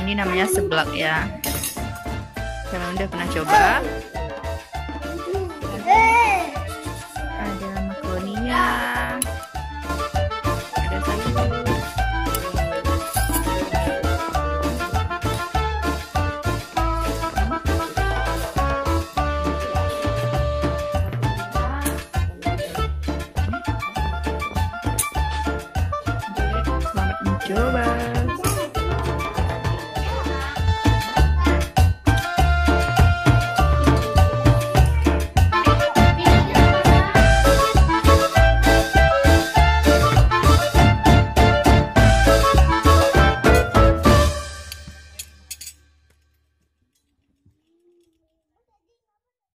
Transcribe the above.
ini namanya seblak ya. Kalau udah pernah coba. Ada makroninya ada sayur Coba.